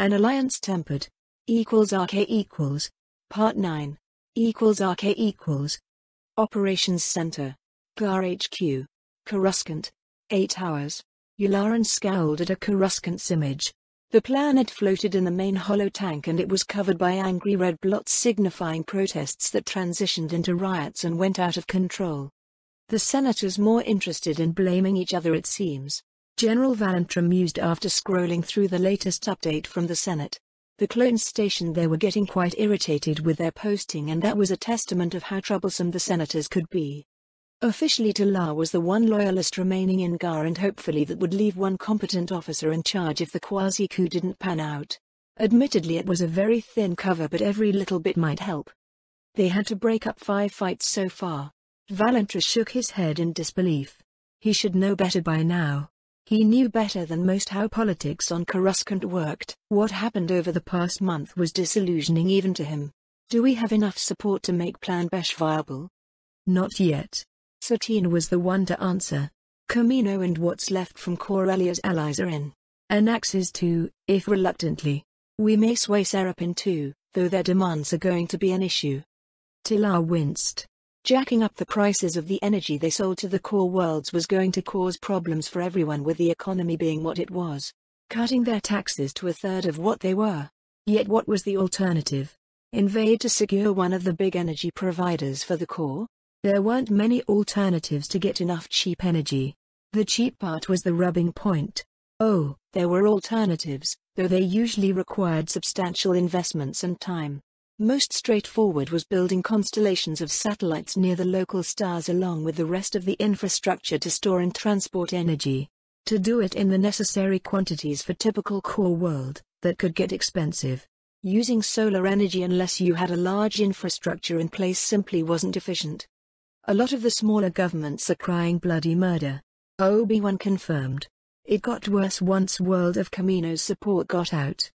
An alliance tempered. Equals RK equals. Part 9. Equals RK equals. Operations Center. GAR HQ. Coruscant. 8 hours. Yularen scowled at a Coruscant's image. The planet floated in the main holo tank and it was covered by angry red blots signifying protests that transitioned into riots and went out of control. The senators more interested in blaming each other it seems. General Valentra mused after scrolling through the latest update from the Senate. The clones stationed there were getting quite irritated with their posting and that was a testament of how troublesome the senators could be. Officially Talar was the one loyalist remaining in GAR and hopefully that would leave one competent officer in charge if the quasi-coup didn't pan out. Admittedly it was a very thin cover but every little bit might help. They had to break up five fights so far. Valentra shook his head in disbelief. He should know better by now. He knew better than most how politics on Coruscant worked. What happened over the past month was disillusioning even to him. Do we have enough support to make Plan Besh viable? Not yet. Satine was the one to answer. Kamino and what's left from Corellia's allies are in. Anaxes too, if reluctantly. We may sway Serapin too, though their demands are going to be an issue. Tilar winced. Jacking up the prices of the energy they sold to the core worlds was going to cause problems for everyone with the economy being what it was. Cutting their taxes to a third of what they were. Yet what was the alternative? Invade to secure one of the big energy providers for the core? There weren't many alternatives to get enough cheap energy. The cheap part was the rubbing point. Oh, there were alternatives, though they usually required substantial investments and time. Most straightforward was building constellations of satellites near the local stars along with the rest of the infrastructure to store and transport energy. To do it in the necessary quantities for typical core world, that could get expensive. Using solar energy unless you had a large infrastructure in place simply wasn't efficient. A lot of the smaller governments are crying bloody murder. Obi-Wan confirmed. It got worse once World of Kamino's support got out.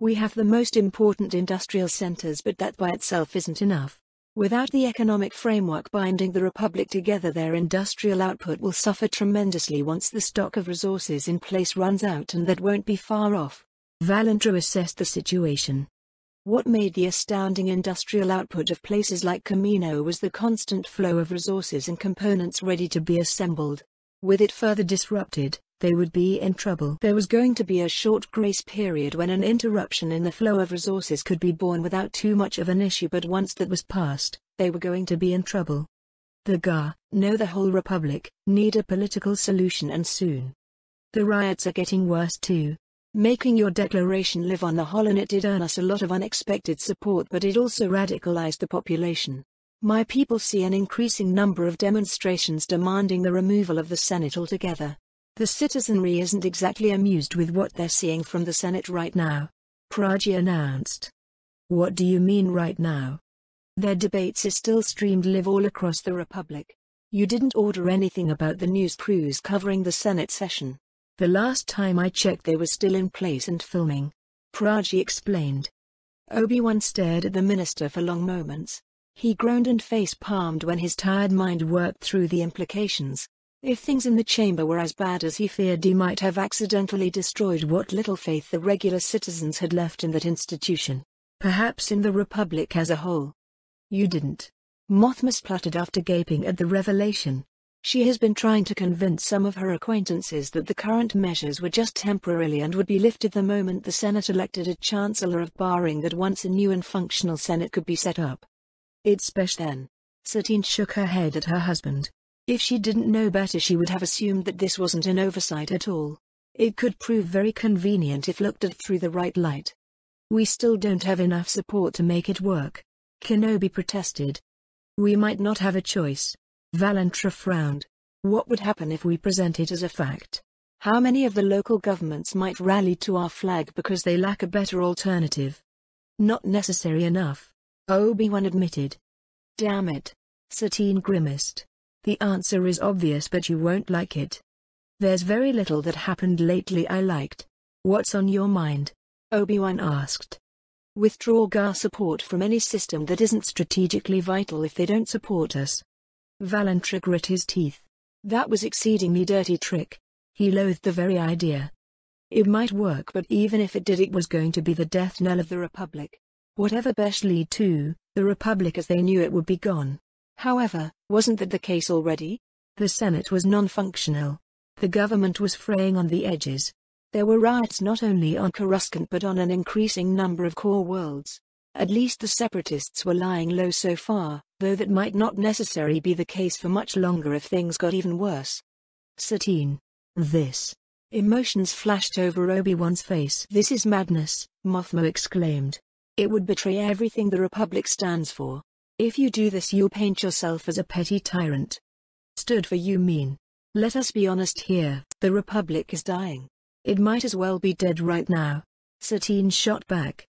We have the most important industrial centers but that by itself isn't enough. Without the economic framework binding the Republic together their industrial output will suffer tremendously once the stock of resources in place runs out and that won't be far off. Valentra assessed the situation. What made the astounding industrial output of places like Kamino was the constant flow of resources and components ready to be assembled. With it further disrupted, they would be in trouble. There was going to be a short grace period when an interruption in the flow of resources could be borne without too much of an issue but once that was past, they were going to be in trouble. The GAR, know the whole republic, need a political solution and soon. The riots are getting worse too. Making your declaration live on the Holonet did earn us a lot of unexpected support but it also radicalized the population. My people see an increasing number of demonstrations demanding the removal of the Senate altogether. The citizenry isn't exactly amused with what they're seeing from the Senate right now. Praji announced. What do you mean right now? Their debates are still streamed live all across the Republic. You didn't order anything about the news crews covering the Senate session. The last time I checked they were still in place and filming. Praji explained. Obi-Wan stared at the minister for long moments. He groaned and face-palmed when his tired mind worked through the implications. If things in the chamber were as bad as he feared he might have accidentally destroyed what little faith the regular citizens had left in that institution. Perhaps in the Republic as a whole. You didn't. Mothma spluttered after gaping at the revelation. She has been trying to convince some of her acquaintances that the current measures were just temporarily and would be lifted the moment the Senate elected a Chancellor of barring that once a new and functional Senate could be set up. It's special then. Satine shook her head at her husband. If she didn't know better she would have assumed that this wasn't an oversight at all. It could prove very convenient if looked at through the right light. We still don't have enough support to make it work. Kenobi protested. We might not have a choice. Valentra frowned. What would happen if we present it as a fact? How many of the local governments might rally to our flag because they lack a better alternative? Not necessary enough. Obi-Wan admitted. Damn it. Satine grimaced. The answer is obvious but you won't like it. There's very little that happened lately I liked. What's on your mind? Obi-Wan asked. Withdraw GAR support from any system that isn't strategically vital if they don't support us. Valentra grit his teeth. That was exceedingly dirty trick. He loathed the very idea. It might work but even if it did it was going to be the death knell of the Republic. Whatever Besh lead to, the Republic as they knew it would be gone. However, wasn't that the case already? The Senate was non-functional. The government was fraying on the edges. There were riots not only on Coruscant but on an increasing number of core worlds. At least the separatists were lying low so far, though that might not necessarily be the case for much longer if things got even worse. Satine. This. Emotions flashed over Obi-Wan's face. This is madness, Mothma exclaimed. It would betray everything the Republic stands for. If you do this you'll paint yourself as a petty tyrant. Stood for you mean. Let us be honest here, the Republic is dying. It might as well be dead right now. Satine shot back.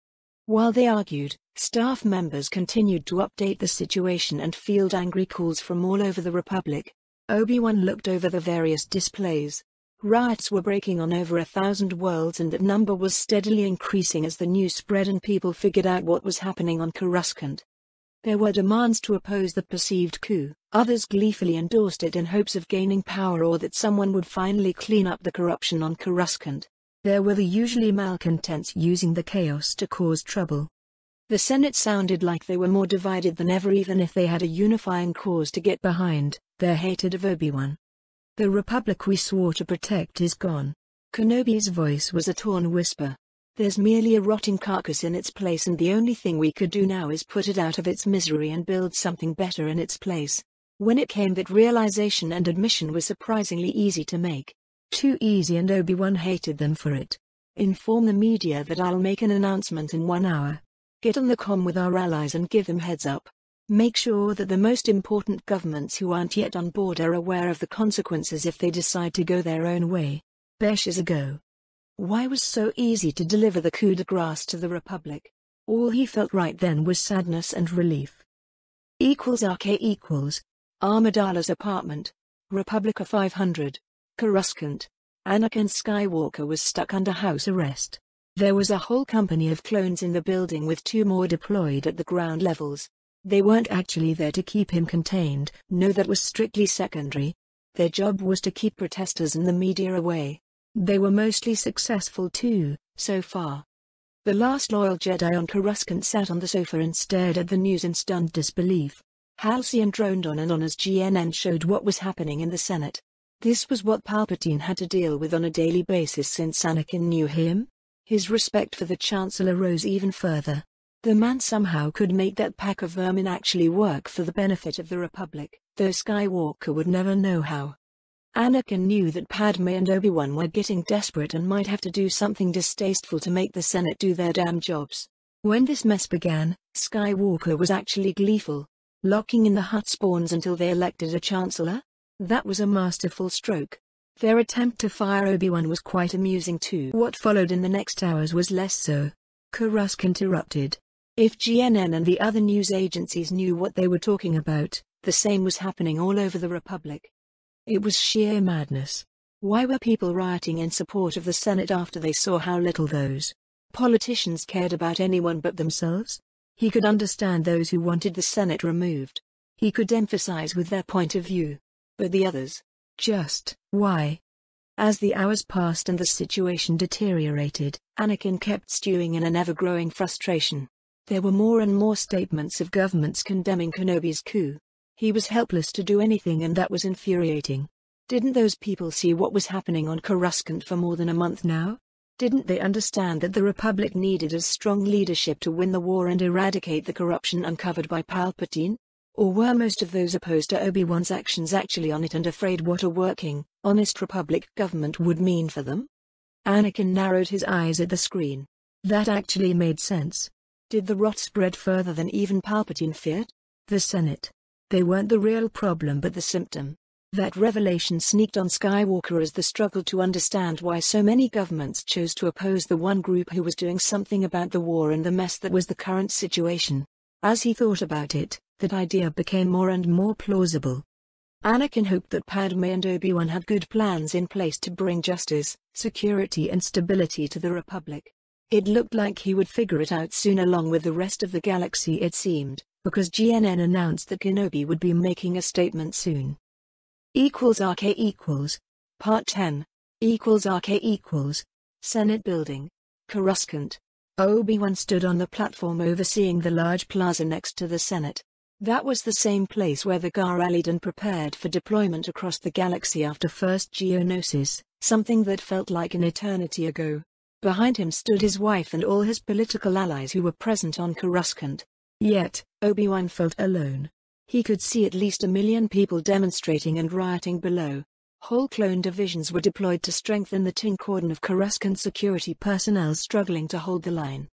While they argued, staff members continued to update the situation and field angry calls from all over the Republic. Obi-Wan looked over the various displays. Riots were breaking on over a thousand worlds and that number was steadily increasing as the news spread and people figured out what was happening on Coruscant. There were demands to oppose the perceived coup, others gleefully endorsed it in hopes of gaining power or that someone would finally clean up the corruption on Coruscant. There were the usually malcontents using the chaos to cause trouble. The Senate sounded like they were more divided than ever even if they had a unifying cause to get behind, their hatred of Obi-Wan. The Republic we swore to protect is gone. Kenobi's voice was a torn whisper. There's merely a rotting carcass in its place and the only thing we could do now is put it out of its misery and build something better in its place. When it came that realization and admission was surprisingly easy to make. Too easy and Obi-Wan hated them for it. Inform the media that I'll make an announcement in one hour. Get on the com with our allies and give them heads up. Make sure that the most important governments who aren't yet on board are aware of the consequences if they decide to go their own way. Besh is a go. Why was so easy to deliver the coup de grace to the Republic? All he felt right then was sadness and relief. Equals RK equals. Amidala's apartment. Republica 500. Coruscant. Anakin Skywalker was stuck under house arrest. There was a whole company of clones in the building with two more deployed at the ground levels. They weren't actually there to keep him contained, no that was strictly secondary. Their job was to keep protesters and the media away. They were mostly successful too, so far. The last loyal Jedi on Coruscant sat on the sofa and stared at the news in stunned disbelief. Halcyon droned on and on as GNN showed what was happening in the Senate. This was what Palpatine had to deal with on a daily basis since Anakin knew him. His respect for the Chancellor rose even further. The man somehow could make that pack of vermin actually work for the benefit of the Republic, though Skywalker would never know how. Anakin knew that Padme and Obi-Wan were getting desperate and might have to do something distasteful to make the Senate do their damn jobs. When this mess began, Skywalker was actually gleeful. Locking in the Hutt spawns until they elected a chancellor? That was a masterful stroke. Their attempt to fire Obi-Wan was quite amusing too. What followed in the next hours was less so. Coruscant interrupted. If GNN and the other news agencies knew what they were talking about, the same was happening all over the Republic. It was sheer madness. Why were people rioting in support of the Senate after they saw how little those politicians cared about anyone but themselves? He could understand those who wanted the Senate removed. He could emphasize with their point of view. But the others? Just, why? As the hours passed and the situation deteriorated, Anakin kept stewing in an ever-growing frustration. There were more and more statements of governments condemning Kenobi's coup, he was helpless to do anything and that was infuriating. Didn't those people see what was happening on Coruscant for more than a month now? Didn't they understand that the Republic needed a strong leadership to win the war and eradicate the corruption uncovered by Palpatine? Or were most of those opposed to Obi-Wan's actions actually on it and afraid what a working, honest Republic government would mean for them? Anakin narrowed his eyes at the screen. That actually made sense. Did the rot spread further than even Palpatine feared? The Senate, they weren't the real problem but the symptom. That revelation sneaked on Skywalker as the struggle to understand why so many governments chose to oppose the one group who was doing something about the war and the mess that was the current situation. As he thought about it, that idea became more and more plausible. Anakin hoped that Padme and Obi-Wan had good plans in place to bring justice, security and stability to the Republic. It looked like he would figure it out soon along with the rest of the galaxy it seemed because GNN announced that Kenobi would be making a statement soon. Equals RK equals. Part 10. Equals RK equals. Senate Building. Coruscant. Obi-Wan stood on the platform overseeing the large plaza next to the Senate. That was the same place where the GAR rallied and prepared for deployment across the galaxy after First Geonosis, something that felt like an eternity ago. Behind him stood his wife and all his political allies who were present on Coruscant. Yet, Obi-Wan felt alone. He could see at least a million people demonstrating and rioting below. Whole clone divisions were deployed to strengthen the tin cordon of Coruscant security personnel struggling to hold the line.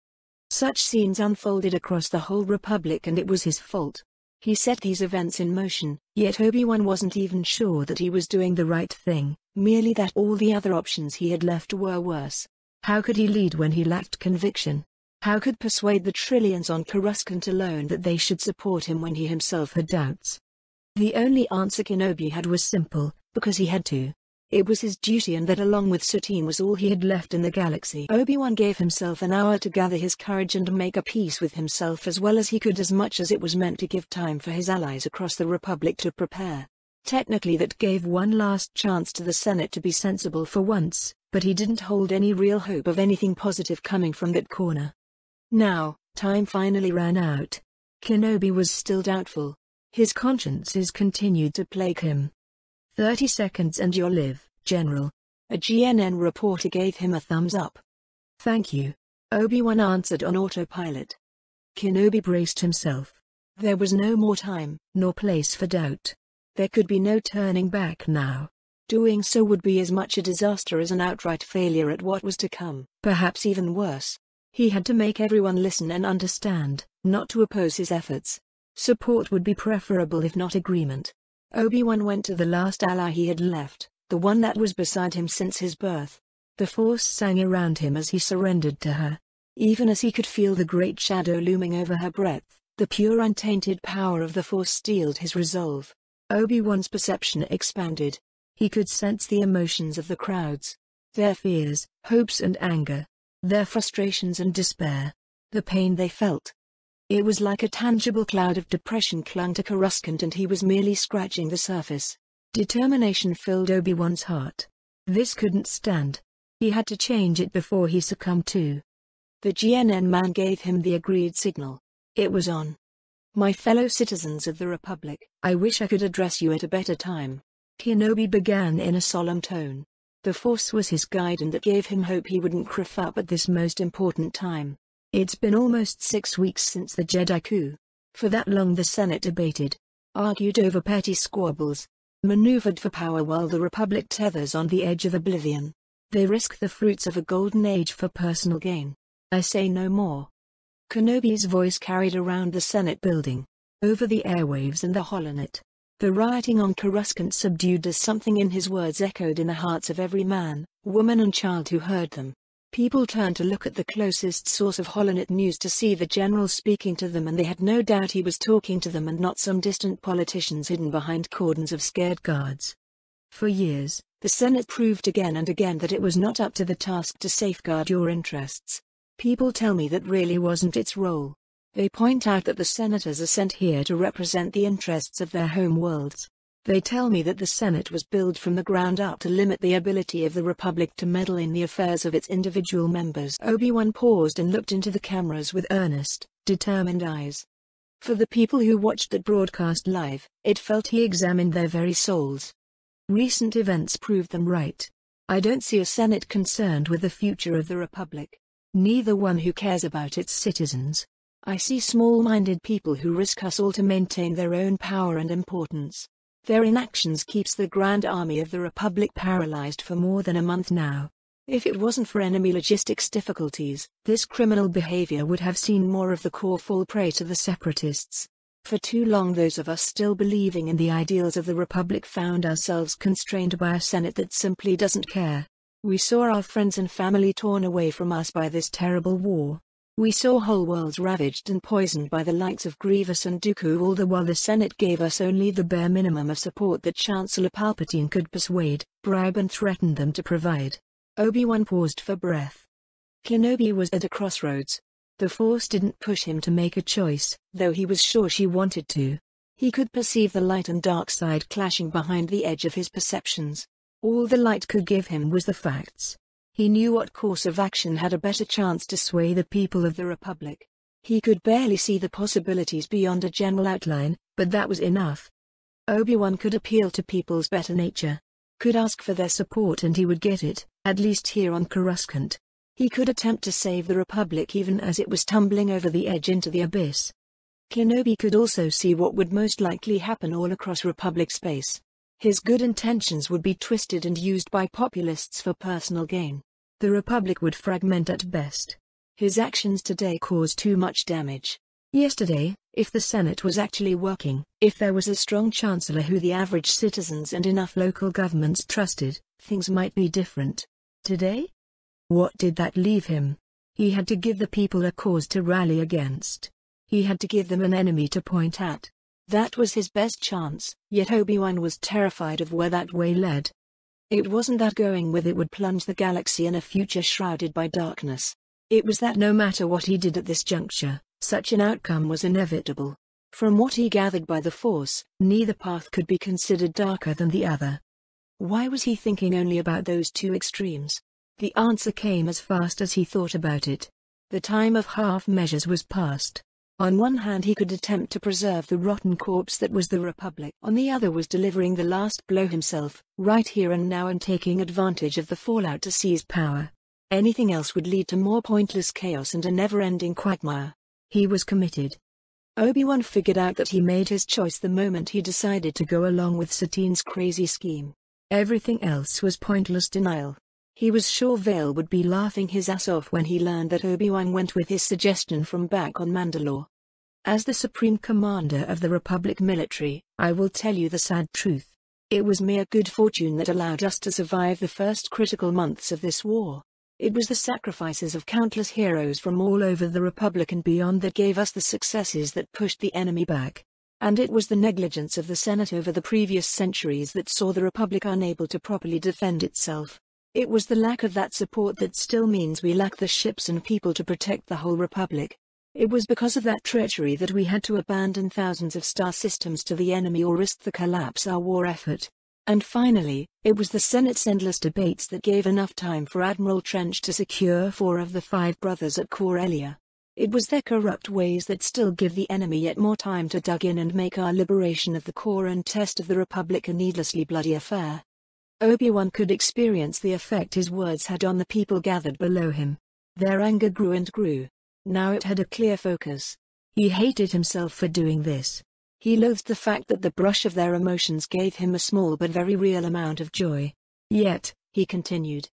Such scenes unfolded across the whole Republic and it was his fault. He set these events in motion, yet Obi-Wan wasn't even sure that he was doing the right thing, merely that all the other options he had left were worse. How could he lead when he lacked conviction? How could persuade the trillions on Coruscant alone that they should support him when he himself had doubts? The only answer Kenobi had was simple, because he had to. It was his duty and that along with Satine was all he had left in the galaxy. Obi-Wan gave himself an hour to gather his courage and make a peace with himself as well as he could as much as it was meant to give time for his allies across the Republic to prepare. Technically that gave one last chance to the Senate to be sensible for once, but he didn't hold any real hope of anything positive coming from that corner. Now, time finally ran out. Kenobi was still doubtful. His consciences continued to plague him. 30 seconds and you'll live, General. A GNN reporter gave him a thumbs up. Thank you. Obi-Wan answered on autopilot. Kenobi braced himself. There was no more time, nor place for doubt. There could be no turning back now. Doing so would be as much a disaster as an outright failure at what was to come, perhaps even worse. He had to make everyone listen and understand, not to oppose his efforts. Support would be preferable if not agreement. Obi-Wan went to the last ally he had left, the one that was beside him since his birth. The Force sang around him as he surrendered to her. Even as he could feel the great shadow looming over her breadth, the pure untainted power of the Force steeled his resolve. Obi-Wan's perception expanded. He could sense the emotions of the crowds. Their fears, hopes and anger. Their frustrations and despair. The pain they felt, it was like a tangible cloud of depression clung to Coruscant and he was merely scratching the surface. Determination filled Obi-Wan's heart. This couldn't stand. He had to change it before he succumbed to. The GNN man gave him the agreed signal. It was on. My fellow citizens of the Republic, I wish I could address you at a better time. Kenobi began in a solemn tone. The Force was his guide and that gave him hope he wouldn't craft up at this most important time. It's been almost six weeks since the Jedi coup. For that long the Senate debated, argued over petty squabbles, maneuvered for power while the Republic tethers on the edge of oblivion. They risk the fruits of a golden age for personal gain. I say no more. Kenobi's voice carried around the Senate building, over the airwaves and the holonet. The rioting on Coruscant subdued as something in his words echoed in the hearts of every man, woman and child who heard them. People turned to look at the closest source of Holonet news to see the general speaking to them and they had no doubt he was talking to them and not some distant politicians hidden behind cordons of scared guards. For years, the Senate proved again and again that it was not up to the task to safeguard your interests. People tell me that really wasn't its role. They point out that the senators are sent here to represent the interests of their home worlds. They tell me that the Senate was built from the ground up to limit the ability of the Republic to meddle in the affairs of its individual members. Obi-Wan paused and looked into the cameras with earnest, determined eyes. For the people who watched that broadcast live, it felt he examined their very souls. Recent events proved them right. I don't see a Senate concerned with the future of the Republic. Neither one who cares about its citizens. I see small-minded people who risk us all to maintain their own power and importance. Their inactions keeps the Grand Army of the Republic paralyzed for more than a month now. If it wasn't for enemy logistics difficulties, this criminal behavior would have seen more of the core fall prey to the separatists. For too long those of us still believing in the ideals of the Republic found ourselves constrained by a Senate that simply doesn't care. We saw our friends and family torn away from us by this terrible war. We saw whole worlds ravaged and poisoned by the likes of Grievous and Dooku all the while the Senate gave us only the bare minimum of support that Chancellor Palpatine could persuade, bribe and threaten them to provide. Obi-Wan paused for breath. Kenobi was at a crossroads. The Force didn't push him to make a choice, though he was sure she wanted to. He could perceive the light and dark side clashing behind the edge of his perceptions. All the light could give him was the facts. He knew what course of action had a better chance to sway the people of the Republic. He could barely see the possibilities beyond a general outline, but that was enough. Obi-Wan could appeal to people's better nature. Could ask for their support and he would get it, at least here on Coruscant. He could attempt to save the Republic even as it was tumbling over the edge into the abyss. Kenobi could also see what would most likely happen all across Republic space. His good intentions would be twisted and used by populists for personal gain. The Republic would fragment at best. His actions today caused too much damage. Yesterday, if the Senate was actually working, if there was a strong chancellor who the average citizens and enough local governments trusted, things might be different. Today? What did that leave him? He had to give the people a cause to rally against. He had to give them an enemy to point at. That was his best chance, yet Obi-Wan was terrified of where that way led. It wasn't that going with it would plunge the galaxy in a future shrouded by darkness. It was that no matter what he did at this juncture, such an outcome was inevitable. From what he gathered by the Force, neither path could be considered darker than the other. Why was he thinking only about those two extremes? The answer came as fast as he thought about it. The time of half measures was past. On one hand he could attempt to preserve the rotten corpse that was the Republic. On the other was delivering the last blow himself, right here and now and taking advantage of the fallout to seize power. Anything else would lead to more pointless chaos and a never-ending quagmire. He was committed. Obi-Wan figured out that he made his choice the moment he decided to go along with Satine's crazy scheme. Everything else was pointless denial. He was sure Vael would be laughing his ass off when he learned that Obi-Wan went with his suggestion from back on Mandalore. As the Supreme Commander of the Republic military, I will tell you the sad truth. It was mere good fortune that allowed us to survive the first critical months of this war. It was the sacrifices of countless heroes from all over the Republic and beyond that gave us the successes that pushed the enemy back. And it was the negligence of the Senate over the previous centuries that saw the Republic unable to properly defend itself. It was the lack of that support that still means we lack the ships and people to protect the whole Republic. It was because of that treachery that we had to abandon thousands of star systems to the enemy or risk the collapse of our war effort. And finally, it was the Senate's endless debates that gave enough time for Admiral Trench to secure four of the five brothers at Corellia. It was their corrupt ways that still give the enemy yet more time to dug in and make our liberation of the core and test of the Republic a needlessly bloody affair. Obi-Wan could experience the effect his words had on the people gathered below him. Their anger grew and grew. Now it had a clear focus. He hated himself for doing this. He loathed the fact that the brush of their emotions gave him a small but very real amount of joy. Yet, he continued.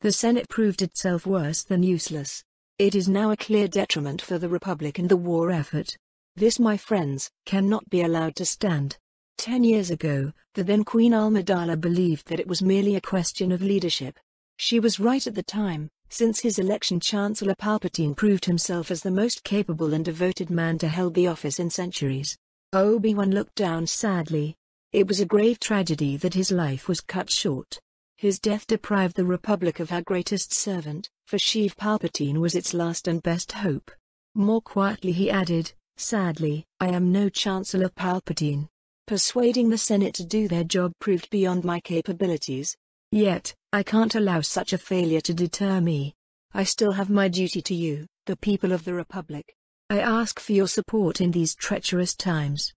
The Senate proved itself worse than useless. It is now a clear detriment for the Republic and the war effort. This my friends, cannot be allowed to stand. Ten years ago, the then Queen Amidala believed that it was merely a question of leadership. She was right at the time, since his election Chancellor Palpatine proved himself as the most capable and devoted man to hold the office in centuries. Obi-Wan looked down sadly. It was a grave tragedy that his life was cut short. His death deprived the Republic of her greatest servant, for Sheev Palpatine was its last and best hope. More quietly he added, sadly, I am no Chancellor Palpatine. Persuading the Senate to do their job proved beyond my capabilities. Yet, I can't allow such a failure to deter me. I still have my duty to you, the people of the Republic. I ask for your support in these treacherous times.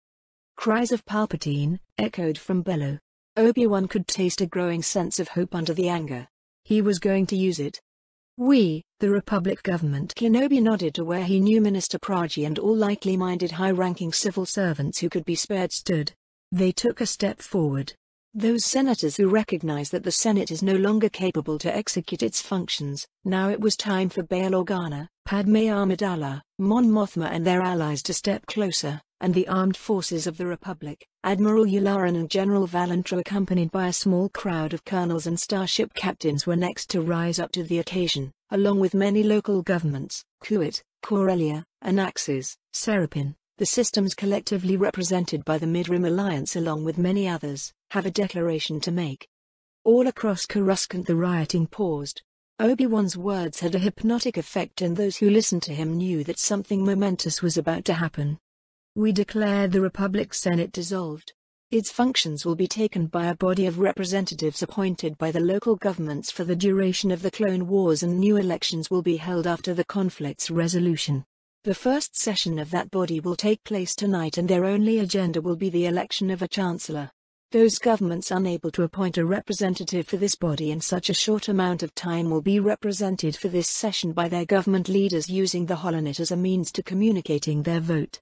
Cries of Palpatine, echoed from below. Obi-Wan could taste a growing sense of hope under the anger. He was going to use it. We, the Republic government Kenobi nodded to where he knew Minister Praji and all likely-minded high-ranking civil servants who could be spared stood. They took a step forward. Those senators who recognize that the Senate is no longer capable to execute its functions, now it was time for Bail Organa, Padme Amidala, Mon Mothma and their allies to step closer, and the armed forces of the Republic, Admiral Yularen and General Valentra accompanied by a small crowd of colonels and starship captains were next to rise up to the occasion, along with many local governments, Kuat, Corellia, Anaxes, Serapin, the systems collectively represented by the Midrim Alliance along with many others, have a declaration to make. All across Coruscant the rioting paused. Obi-Wan's words had a hypnotic effect and those who listened to him knew that something momentous was about to happen. We declare the Republic Senate dissolved. Its functions will be taken by a body of representatives appointed by the local governments for the duration of the Clone Wars and new elections will be held after the conflict's resolution. The first session of that body will take place tonight and their only agenda will be the election of a chancellor. Those governments unable to appoint a representative for this body in such a short amount of time will be represented for this session by their government leaders using the holonet as a means to communicating their vote.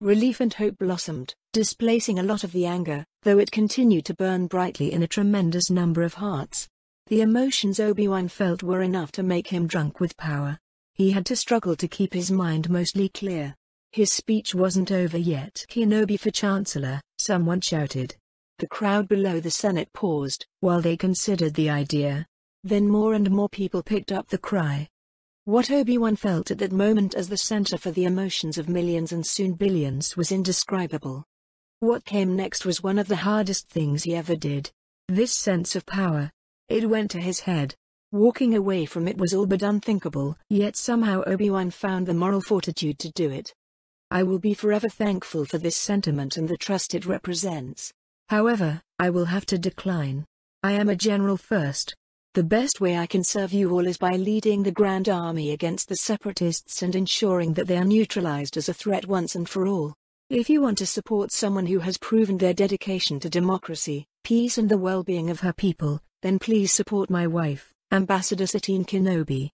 Relief and hope blossomed, displacing a lot of the anger, though it continued to burn brightly in a tremendous number of hearts. The emotions Obi-Wan felt were enough to make him drunk with power. He had to struggle to keep his mind mostly clear. His speech wasn't over yet. Kenobi for Chancellor, someone shouted. The crowd below the Senate paused, while they considered the idea. Then more and more people picked up the cry. What Obi-Wan felt at that moment as the center for the emotions of millions and soon billions was indescribable. What came next was one of the hardest things he ever did. This sense of power. It went to his head. Walking away from it was all but unthinkable, yet somehow Obi-Wan found the moral fortitude to do it. I will be forever thankful for this sentiment and the trust it represents. However, I will have to decline. I am a general first. The best way I can serve you all is by leading the Grand Army against the Separatists and ensuring that they are neutralized as a threat once and for all. If you want to support someone who has proven their dedication to democracy, peace and the well-being of her people, then please support my wife. Ambassador Satine Kenobi.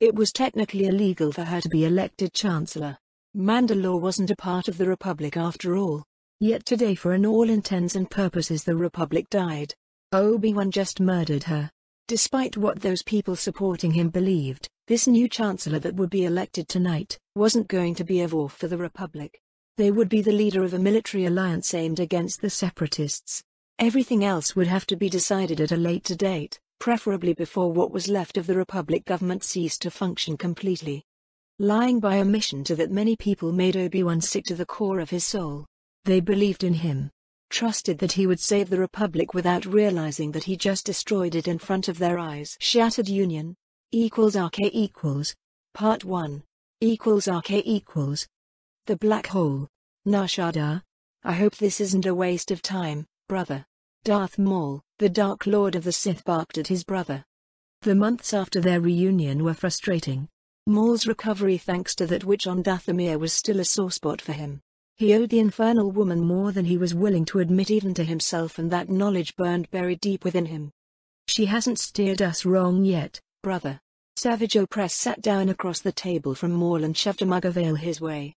It was technically illegal for her to be elected Chancellor. Mandalore wasn't a part of the Republic after all. Yet today for an all intents and purposes the Republic died. Obi-Wan just murdered her. Despite what those people supporting him believed, this new Chancellor that would be elected tonight, wasn't going to be a war for the Republic. They would be the leader of a military alliance aimed against the Separatists. Everything else would have to be decided at a later date preferably before what was left of the Republic government ceased to function completely. Lying by omission to that many people made Obi-Wan sick to the core of his soul. They believed in him, trusted that he would save the Republic without realizing that he just destroyed it in front of their eyes. Shattered Union equals RK equals Part 1 equals RK equals The Black Hole Nar Shaddaa. I hope this isn't a waste of time, brother. Darth Maul, the Dark Lord of the Sith barked at his brother. The months after their reunion were frustrating. Maul's recovery thanks to that witch on Dathomir was still a sore spot for him. He owed the infernal woman more than he was willing to admit even to himself and that knowledge burned buried deep within him. She hasn't steered us wrong yet, brother. Savage Opress sat down across the table from Maul and shoved a mug of ale his way.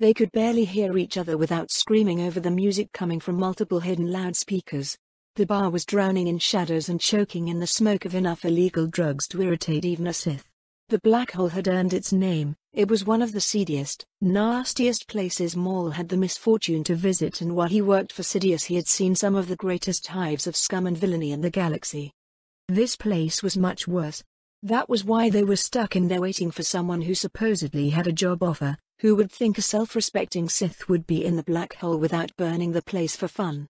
They could barely hear each other without screaming over the music coming from multiple hidden loudspeakers. The bar was drowning in shadows and choking in the smoke of enough illegal drugs to irritate even a Sith. The black hole had earned its name, it was one of the seediest, nastiest places Maul had the misfortune to visit and while he worked for Sidious he had seen some of the greatest hives of scum and villainy in the galaxy. This place was much worse. That was why they were stuck in there waiting for someone who supposedly had a job offer, who would think a self-respecting Sith would be in the black hole without burning the place for fun.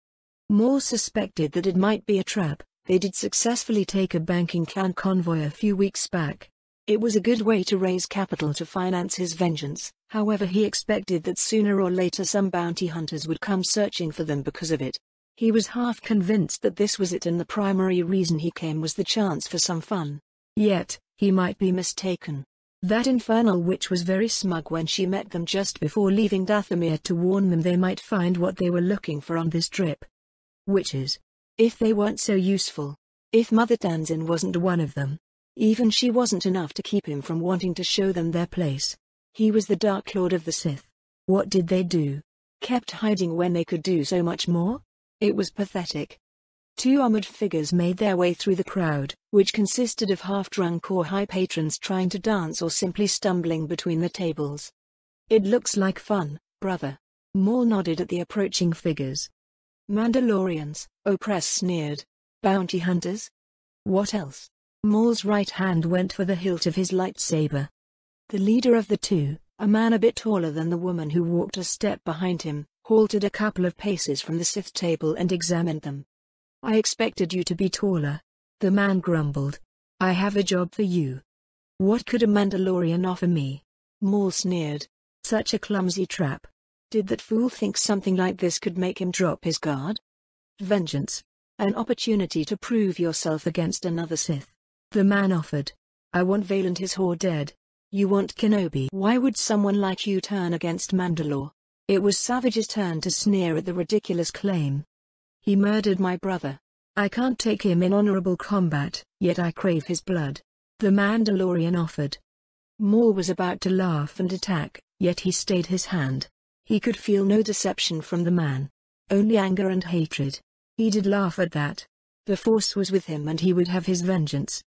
Maul suspected that it might be a trap. They did successfully take a banking clan convoy a few weeks back. It was a good way to raise capital to finance his vengeance, however he expected that sooner or later some bounty hunters would come searching for them because of it. He was half convinced that this was it and the primary reason he came was the chance for some fun. Yet, he might be mistaken. That infernal witch was very smug when she met them just before leaving Dathomir to warn them they might find what they were looking for on this trip witches. If they weren't so useful. If Mother Talzin wasn't one of them. Even she wasn't enough to keep him from wanting to show them their place. He was the Dark Lord of the Sith. What did they do? Kept hiding when they could do so much more? It was pathetic. Two armored figures made their way through the crowd, which consisted of half-drunk or high patrons trying to dance or simply stumbling between the tables. It looks like fun, brother. Maul nodded at the approaching figures. Mandalorians, Opress sneered. Bounty hunters? What else? Maul's right hand went for the hilt of his lightsaber. The leader of the two, a man a bit taller than the woman who walked a step behind him, halted a couple of paces from the Sith table and examined them. I expected you to be taller. The man grumbled. I have a job for you. What could a Mandalorian offer me? Maul sneered. Such a clumsy trap. Did that fool think something like this could make him drop his guard? Vengeance. An opportunity to prove yourself against another Sith. The man offered. I want Vael and his horde dead. You want Kenobi. Why would someone like you turn against Mandalore? It was Savage's turn to sneer at the ridiculous claim. He murdered my brother. I can't take him in honorable combat, yet I crave his blood. The Mandalorian offered. Maul was about to laugh and attack, yet he stayed his hand. He could feel no deception from the man. Only anger and hatred. He did laugh at that. The Force was with him and he would have his vengeance.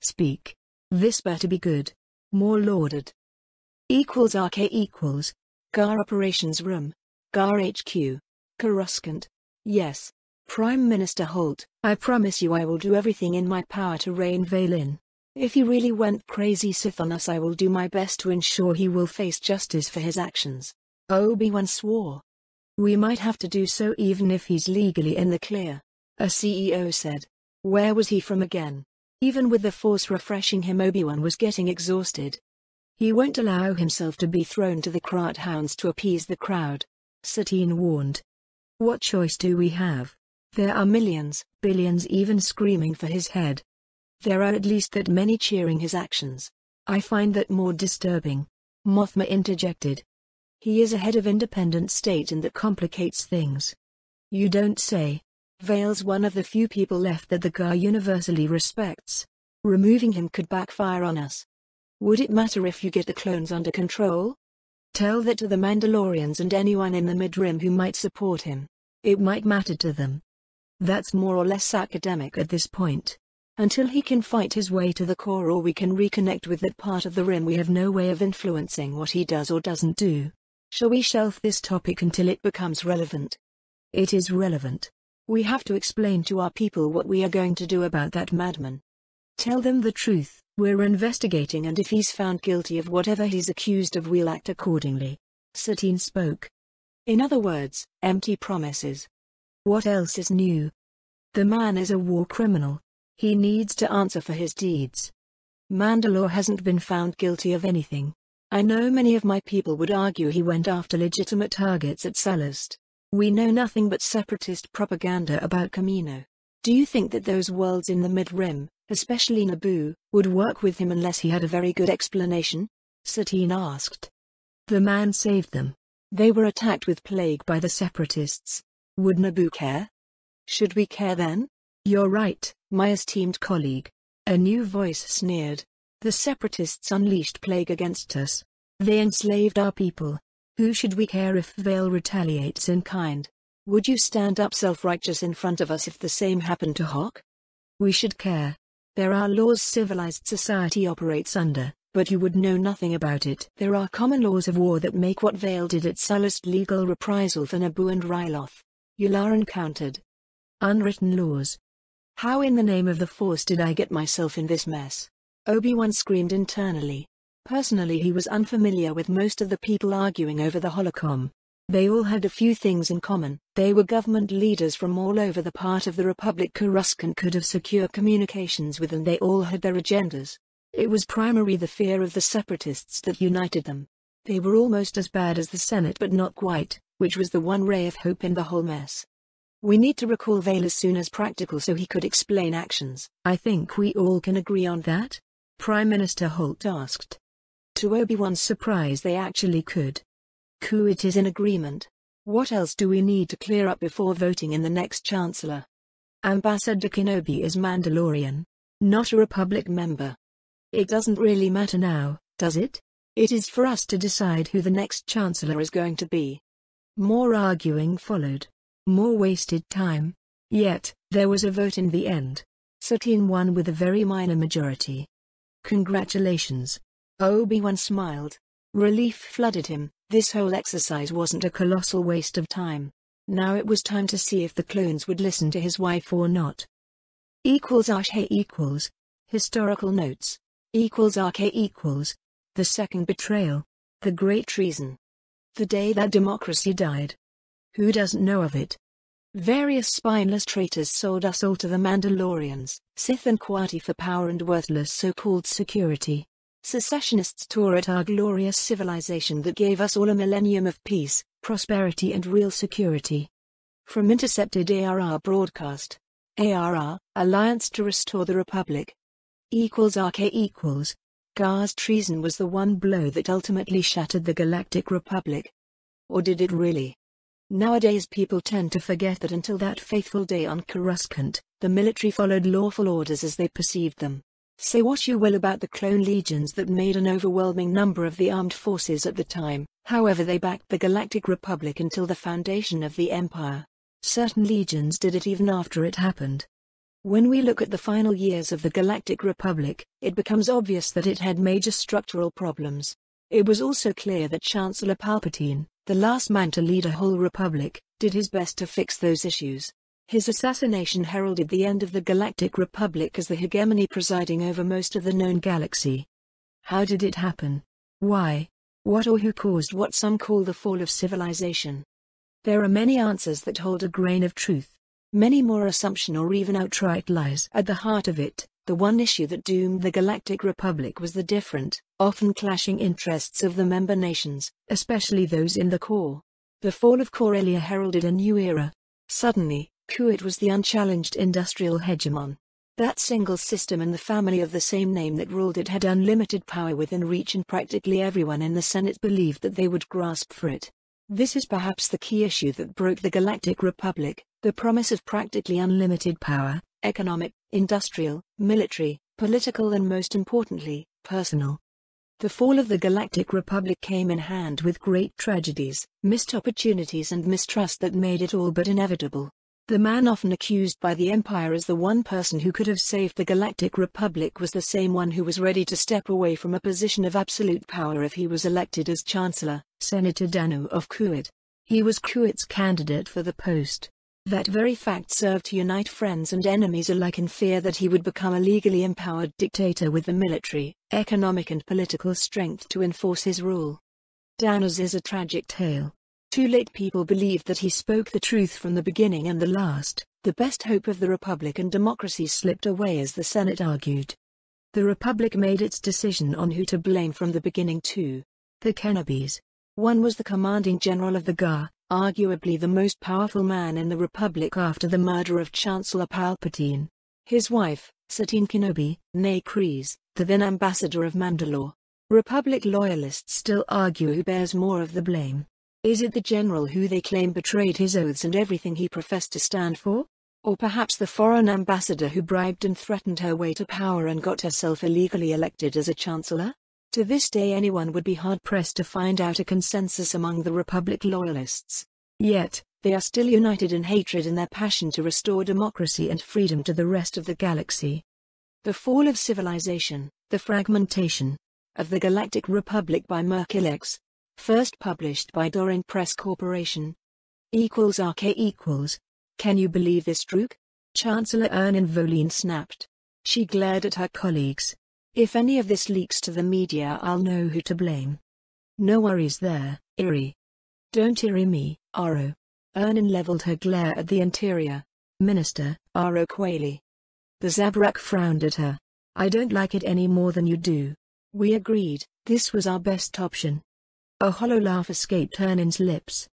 Speak. This better be good. More lauded. Equals RK equals. GAR Operations Room. GAR HQ. Coruscant. Yes. Prime Minister Holt, I promise you I will do everything in my power to rein Vael in. If he really went crazy Sith on us I will do my best to ensure he will face justice for his actions. Obi-Wan swore. We might have to do so even if he's legally in the clear. A CEO said. Where was he from again? Even with the force refreshing him Obi-Wan was getting exhausted. He won't allow himself to be thrown to the Krayt hounds to appease the crowd. Satine warned. What choice do we have? There are millions, billions even screaming for his head. There are at least that many cheering his actions. I find that more disturbing. Mothma interjected. He is a head of independent state and that complicates things. You don't say. Vael's one of the few people left that the GAR universally respects. Removing him could backfire on us. Would it matter if you get the clones under control? Tell that to the Mandalorians and anyone in the Mid-Rim who might support him. It might matter to them. That's more or less academic at this point. Until he can fight his way to the core or we can reconnect with that part of the Rim we have no way of influencing what he does or doesn't do. Shall we shelf this topic until it becomes relevant? It is relevant. We have to explain to our people what we are going to do about that madman. Tell them the truth, we're investigating and if he's found guilty of whatever he's accused of we'll act accordingly. Satine spoke. In other words, empty promises. What else is new? The man is a war criminal. He needs to answer for his deeds. Mandalore hasn't been found guilty of anything. I know many of my people would argue he went after legitimate targets at Sullust. We know nothing but separatist propaganda about Kamino. Do you think that those worlds in the Mid-Rim, especially Naboo, would work with him unless he had a very good explanation? Satine asked. The man saved them. They were attacked with plague by the separatists. Would Naboo care? Should we care then? You're right, my esteemed colleague. A new voice sneered. The separatists unleashed plague against us. They enslaved our people, who should we care if Vael retaliates in kind? Would you stand up self-righteous in front of us if the same happened to Hawk? We should care. There are laws civilized society operates under, but you would know nothing about it. There are common laws of war that make what Vael did at Sullust legal reprisal for Naboo and Ryloth. Yularen countered. Unwritten laws. How in the name of the Force did I get myself in this mess? Obi-Wan screamed internally. Personally he was unfamiliar with most of the people arguing over the Holocom. They all had a few things in common. They were government leaders from all over the part of the Republic Coruscant could have secure communications with and they all had their agendas. It was primarily the fear of the separatists that united them. They were almost as bad as the Senate but not quite, which was the one ray of hope in the whole mess. We need to recall Vael as soon as practical so he could explain actions. I think we all can agree on that? Prime Minister Holt asked. To Obi-Wan's surprise they actually could. Kuat is in agreement. What else do we need to clear up before voting in the next Chancellor? Ambassador Kenobi is Mandalorian. Not a Republic member. It doesn't really matter now, does it? It is for us to decide who the next Chancellor is going to be. More arguing followed. More wasted time. Yet, there was a vote in the end. Satine won with a very minor majority. Congratulations. Obi-Wan smiled. Relief flooded him, this whole exercise wasn't a colossal waste of time. Now it was time to see if the clones would listen to his wife or not. Equals RK equals. Historical notes. Equals RK equals. The second betrayal. The Great Treason. The day that democracy died. Who doesn't know of it? Various spineless traitors sold us all to the Mandalorians, Sith and Qati for power and worthless so-called security. Secessionists tore at our glorious civilization that gave us all a millennium of peace, prosperity and real security. From intercepted ARR broadcast. ARR, Alliance to Restore the Republic. Equals RK equals. Gar's treason was the one blow that ultimately shattered the Galactic Republic. Or did it really? Nowadays people tend to forget that until that faithful day on Coruscant, the military followed lawful orders as they perceived them. Say what you will about the clone legions that made an overwhelming number of the armed forces at the time, however they backed the Galactic Republic until the foundation of the Empire. Certain legions did it even after it happened. When we look at the final years of the Galactic Republic, it becomes obvious that it had major structural problems. It was also clear that Chancellor Palpatine, the last man to lead a whole republic, did his best to fix those issues. His assassination heralded the end of the Galactic Republic as the hegemony presiding over most of the known galaxy. How did it happen? Why? What or who caused what some call the fall of civilization? There are many answers that hold a grain of truth. Many more assumption or even outright lies. At the heart of it, the one issue that doomed the Galactic Republic was the different, often clashing interests of the member nations, especially those in the core. The fall of Corellia heralded a new era. Suddenly, Kuat was the unchallenged industrial hegemon. That single system and the family of the same name that ruled it had unlimited power within reach and practically everyone in the Senate believed that they would grasp for it. This is perhaps the key issue that broke the Galactic Republic, the promise of practically unlimited power, economic, industrial, military, political and most importantly, personal. The fall of the Galactic Republic came in hand with great tragedies, missed opportunities and mistrust that made it all but inevitable. The man often accused by the Empire as the one person who could have saved the Galactic Republic was the same one who was ready to step away from a position of absolute power if he was elected as Chancellor. Senator Danu of Kuat. He was Kuat's candidate for the post. That very fact served to unite friends and enemies alike in fear that he would become a legally empowered dictator with the military, economic and political strength to enforce his rule. Danu's is a tragic tale. Too late people believed that he spoke the truth from the beginning and the last, the best hope of the Republic and democracy slipped away as the Senate argued. The Republic made its decision on who to blame from the beginning too. The Kenobis, one was the commanding general of the GAR, arguably the most powerful man in the Republic after the murder of Chancellor Palpatine. His wife, Satine Kenobi, née Kryze, the then ambassador of Mandalore. Republic loyalists still argue who bears more of the blame. Is it the general who they claim betrayed his oaths and everything he professed to stand for? Or perhaps the foreign ambassador who bribed and threatened her way to power and got herself illegally elected as a chancellor? To this day anyone would be hard-pressed to find out a consensus among the Republic loyalists. Yet, they are still united in hatred in their passion to restore democracy and freedom to the rest of the galaxy. The Fall of Civilization, The Fragmentation of the Galactic Republic by Merkilex. First published by Doran Press Corporation. Equals RK equals. Can you believe this, Druk? Chancellor Ernin Voline snapped. She glared at her colleagues. If any of this leaks to the media I'll know who to blame. No worries there, Iri. Don't Iri me, Aro. Ernin leveled her glare at the interior. Minister, Aro Quayle. The Zabrak frowned at her. I don't like it any more than you do. We agreed, this was our best option. A hollow laugh escaped Ernin's lips.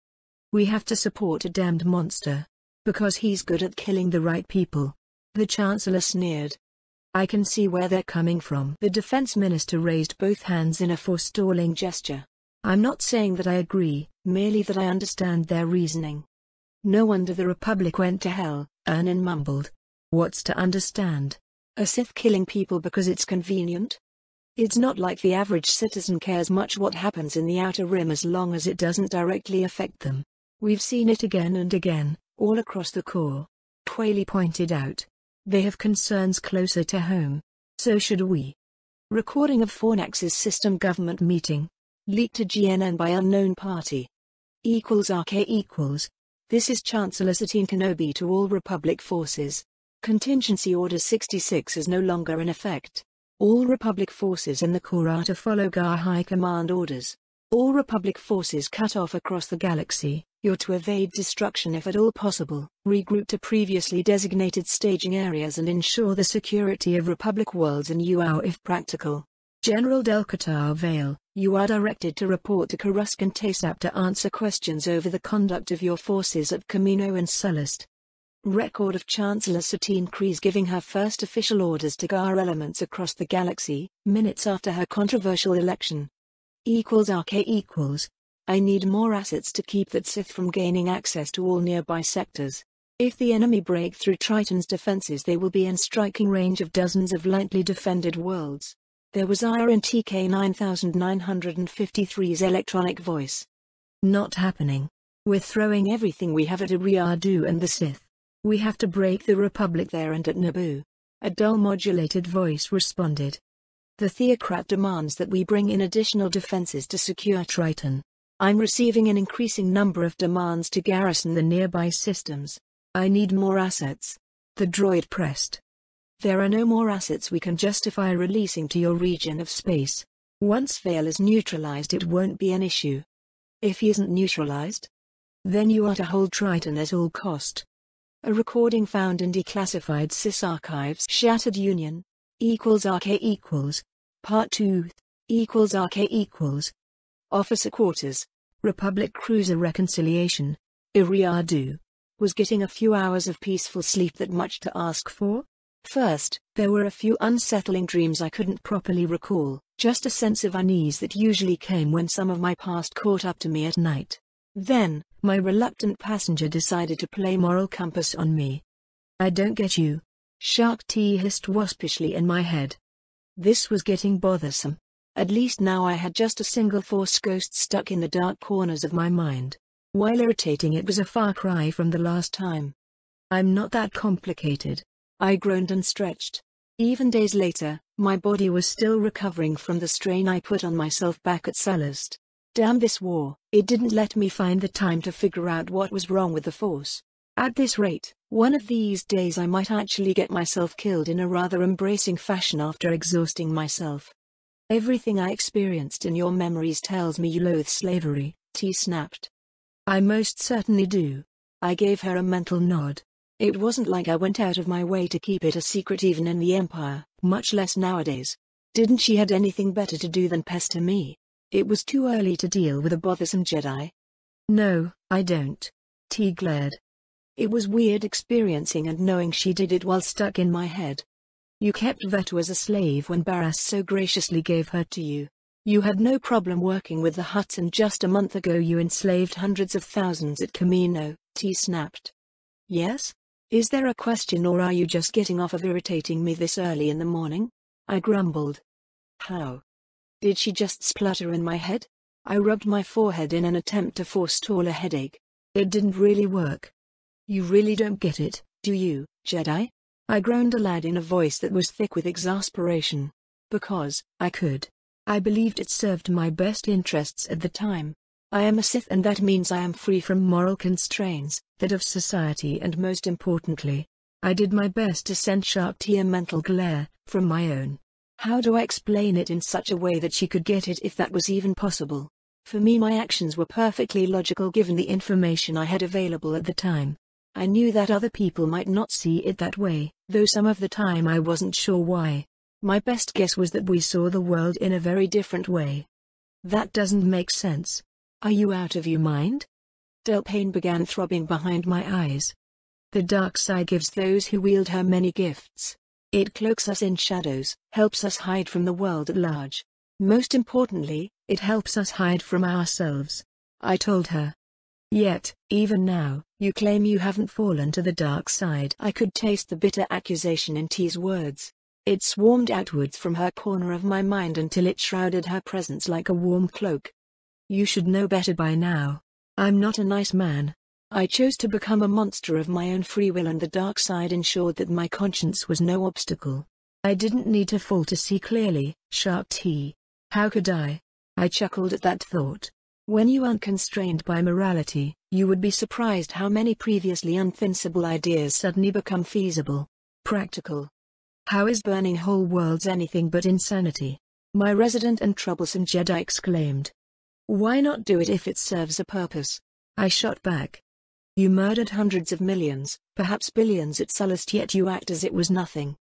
We have to support a damned monster. Because he's good at killing the right people. The Chancellor sneered. I can see where they're coming from. The defense minister raised both hands in a forestalling gesture. I'm not saying that I agree, merely that I understand their reasoning. No wonder the Republic went to hell, Ernin mumbled. What's to understand? A Sith killing people because it's convenient? It's not like the average citizen cares much what happens in the Outer Rim as long as it doesn't directly affect them. We've seen it again and again, all across the core. Quayle pointed out. They have concerns closer to home. So should we. Recording of Fornax's system government meeting. Leaked to GNN by unknown party. Equals RK equals. This is Chancellor Satine Kenobi to all Republic forces. Contingency Order 66 is no longer in effect. All Republic forces in the to follow GAR High Command orders. All Republic forces cut off across the galaxy, you're to evade destruction if at all possible, regroup to previously designated staging areas and ensure the security of Republic worlds in UAO if practical. General Delcatar Vael, You are directed to report to Coruscant ASAP to answer questions over the conduct of your forces at Kamino and Sullust. Record of Chancellor Satine Kryze giving her first official orders to GAR elements across the galaxy, minutes after her controversial election. Equals RK equals. I need more assets to keep that Sith from gaining access to all nearby sectors. If the enemy break through Triton's defenses they will be in striking range of dozens of lightly defended worlds. There was ire in TK 9953's electronic voice. Not happening. We're throwing everything we have at Eriadu and the Sith. We have to break the Republic there and at Naboo. A dull modulated voice responded. The theocrat demands that we bring in additional defenses to secure Triton. I'm receiving an increasing number of demands to garrison the nearby systems. I need more assets. The droid pressed. There are no more assets we can justify releasing to your region of space. Once Vael is neutralized it won't be an issue. If he isn't neutralized? Then you are to hold Triton at all cost. A recording found in declassified CIS archives Shattered Union equals RK equals Part 2 equals RK equals Officer Quarters Republic Cruiser Reconciliation Eriadu was getting a few hours of peaceful sleep that much to ask for? First, there were a few unsettling dreams I couldn't properly recall, just a sense of unease that usually came when some of my past caught up to me at night. Then, my reluctant passenger decided to play moral compass on me. I don't get you. Shaak Ti hissed waspishly in my head. This was getting bothersome. At least now I had just a single force ghost stuck in the dark corners of my mind. While irritating it was a far cry from the last time. I'm not that complicated. I groaned and stretched. Even days later, my body was still recovering from the strain I put on myself back at Sullust. Damn this war, it didn't let me find the time to figure out what was wrong with the Force. At this rate, one of these days I might actually get myself killed in a rather embracing fashion after exhausting myself. Everything I experienced in your memories tells me you loathe slavery, Ti snapped. I most certainly do. I gave her a mental nod. It wasn't like I went out of my way to keep it a secret even in the Empire, much less nowadays. Didn't she had anything better to do than pester me? It was too early to deal with a bothersome Jedi. No, I don't. Ti glared. It was weird experiencing and knowing she did it while stuck in my head. You kept Vetu as a slave when Barras so graciously gave her to you. You had no problem working with the Hutts and just a month ago you enslaved hundreds of thousands at Kamino, Ti snapped. Yes? Is there a question or are you just getting off of irritating me this early in the morning? I grumbled. How? Did she just splutter in my head? I rubbed my forehead in an attempt to forestall a headache. It didn't really work. You really don't get it, do you, Jedi? I groaned aloud in a voice that was thick with exasperation. Because, I could. I believed it served my best interests at the time. I am a Sith and that means I am free from moral constraints, that of society and most importantly, I did my best to send Shaak Ti a mental glare, from my own. How do I explain it in such a way that she could get it if that was even possible? For me my actions were perfectly logical given the information I had available at the time. I knew that other people might not see it that way, though some of the time I wasn't sure why. My best guess was that we saw the world in a very different way. That doesn't make sense. Are you out of your mind? Del pain began throbbing behind my eyes. The dark side gives those who wield her many gifts. It cloaks us in shadows, helps us hide from the world at large. Most importantly, it helps us hide from ourselves. I told her. Yet, even now, you claim you haven't fallen to the dark side. I could taste the bitter accusation in Ti's words. It swarmed outwards from her corner of my mind until it shrouded her presence like a warm cloak. You should know better by now. I'm not a nice man. I chose to become a monster of my own free will and the dark side ensured that my conscience was no obstacle. I didn't need to fall to see clearly, Shaak Ti. How could I? I chuckled at that thought. When you aren't constrained by morality, you would be surprised how many previously unfeasible ideas suddenly become feasible. Practical. How is burning whole worlds anything but insanity? My resident and troublesome Jedi exclaimed. Why not do it if it serves a purpose? I shot back. You murdered hundreds of millions, perhaps billions at Sullust yet you act as it was nothing.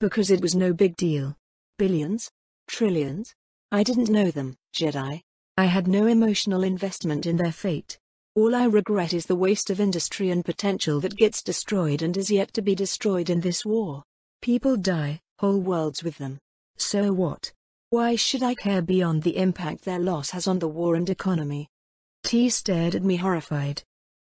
Because it was no big deal. Billions? Trillions? I didn't know them, Jedi. I had no emotional investment in their fate. All I regret is the waste of industry and potential that gets destroyed and is yet to be destroyed in this war. People die, whole worlds with them. So what? Why should I care beyond the impact their loss has on the war and economy? Ti stared at me horrified.